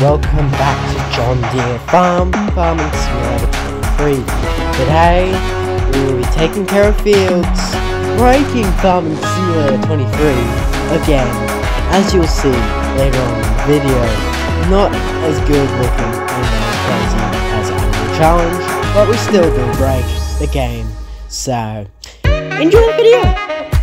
welcome back to John Deere Farm Farming Simulator 23. Today, we will be taking care of fields, breaking Farming Simulator 23 again. As you'll see later on in the video, not as good looking and crazy as Animal Challenge, but we still do break the game. So, enjoy the video!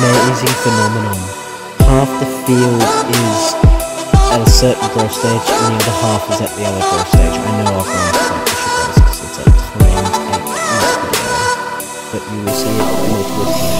Amazing phenomenon. Half the field is at a certain growth stage and the other half is at the other growth stage. I know I've gone slightly because it's a timed each video, but you will see it multiple times.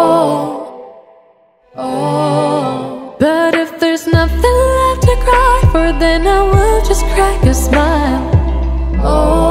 then I will just crack a smile. Oh,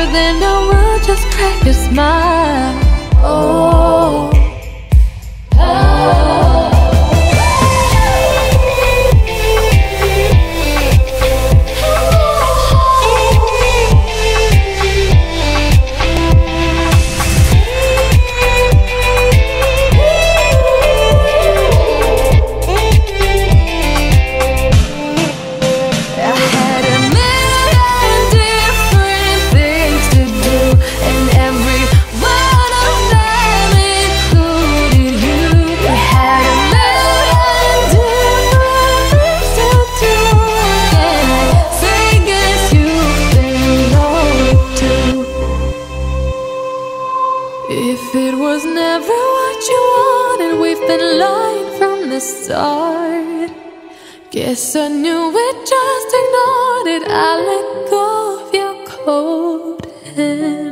for, then I will just crack a smile. Oh. I start. Guess I knew it, just ignored it. I let go of your cold hand.